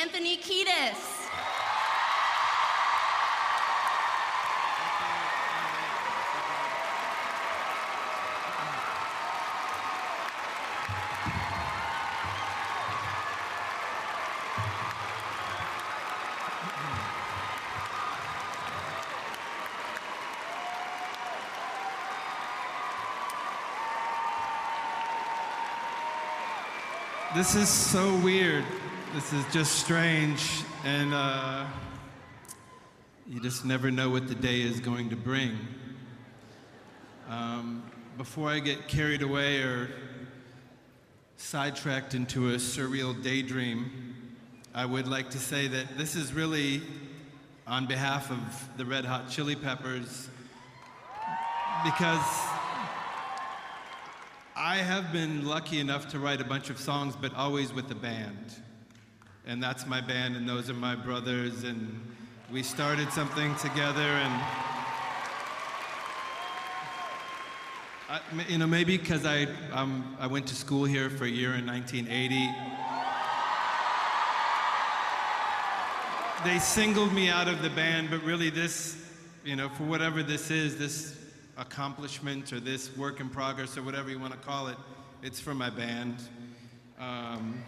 Anthony Kiedis. This is so weird. This is just strange, and uh, you just never know what the day is going to bring. Um, before I get carried away or sidetracked into a surreal daydream, I would like to say that this is really on behalf of the Red Hot Chili Peppers because I have been lucky enough to write a bunch of songs, but always with a band. And that's my band, and those are my brothers, and we started something together, and I, you know, maybe because I, um, I went to school here for a year in 1980. They singled me out of the band, but really this, you know, for whatever this is, this accomplishment or this work in progress or whatever you want to call it, it's for my band. Um,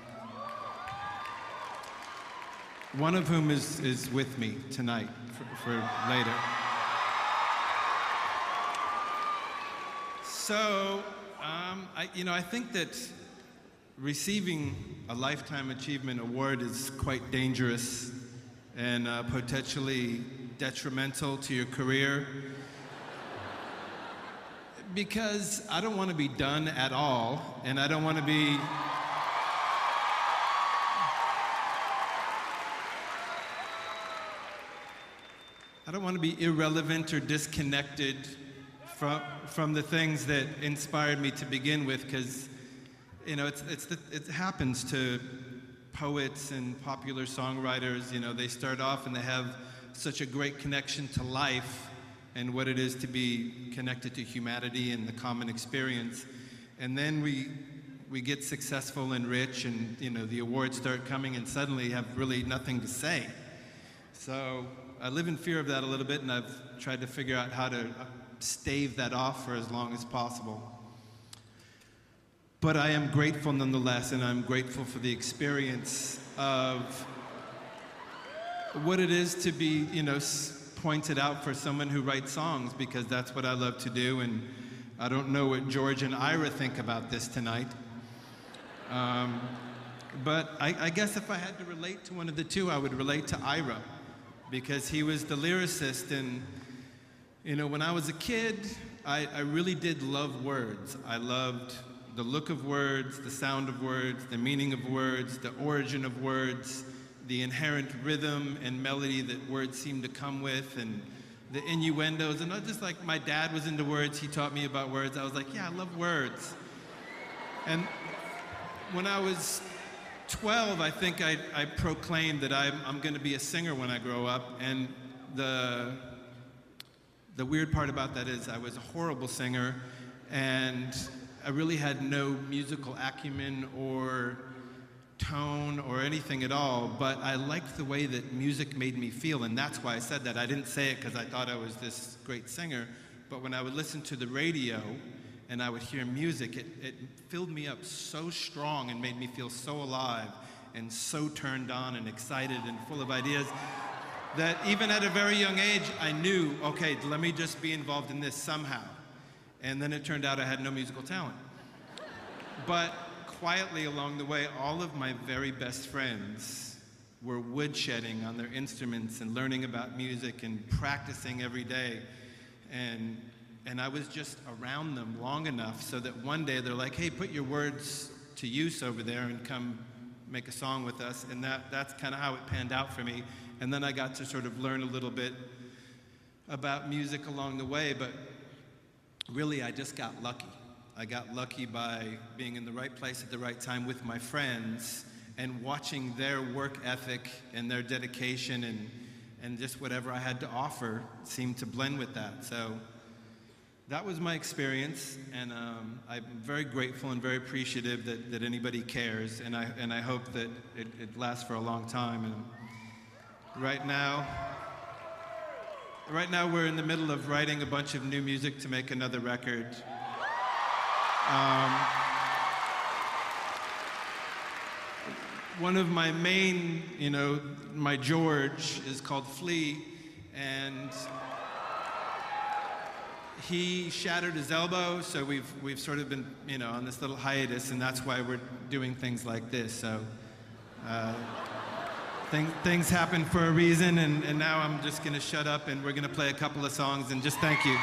one of whom is, is with me tonight for, for later. So, um, I, you know, I think that receiving a Lifetime Achievement Award is quite dangerous and uh, potentially detrimental to your career because I don't want to be done at all, and I don't want to be. I don't want to be irrelevant or disconnected from, from the things that inspired me to begin with, because, you know, it's, it's the, it happens to poets and popular songwriters. You know, they start off and they have such a great connection to life and what it is to be connected to humanity and the common experience. And then we, we get successful and rich, and you know the awards start coming, and suddenly have really nothing to say. So I live in fear of that a little bit, and I've tried to figure out how to stave that off for as long as possible. But I am grateful nonetheless, and I'm grateful for the experience of what it is to be, you know, pointed out for someone who writes songs because that's what I love to do. And I don't know what George and Ira think about this tonight. Um, but I, I, guess if I had to relate to one of the two, I would relate to Ira because he was the lyricist. And, you know, when I was a kid, I, I really did love words. I loved the look of words, the sound of words, the meaning of words, the origin of words the inherent rhythm and melody that words seem to come with and the innuendos. And not just like my dad was into words, he taught me about words. I was like, yeah, I love words. And when I was 12, I think I, I proclaimed that I'm, I'm going to be a singer when I grow up. And the, the weird part about that is I was a horrible singer and I really had no musical acumen or tone or anything at all, but I liked the way that music made me feel, and that's why I said that. I didn't say it because I thought I was this great singer, but when I would listen to the radio and I would hear music, it, it filled me up so strong and made me feel so alive and so turned on and excited and full of ideas that even at a very young age, I knew, okay, let me just be involved in this somehow. And then it turned out I had no musical talent. But quietly along the way, all of my very best friends were woodshedding on their instruments and learning about music and practicing every day. And, and I was just around them long enough so that one day they're like, hey, put your words to use over there and come make a song with us. And that, that's kind of how it panned out for me. And then I got to sort of learn a little bit about music along the way, but really I just got lucky. I got lucky by being in the right place at the right time with my friends and watching their work ethic and their dedication and, and just whatever I had to offer seemed to blend with that. So that was my experience, and um, I'm very grateful and very appreciative that, that anybody cares, and I, and I hope that it, it lasts for a long time. And right now, right now we're in the middle of writing a bunch of new music to make another record. Um, one of my main, you know, my George is called Flea, and he shattered his elbow, so we've we've sort of been you know on this little hiatus, and that's why we're doing things like this. So uh, thing, things happen for a reason, and, and now I'm just going to shut up, and we're going to play a couple of songs, and just thank you.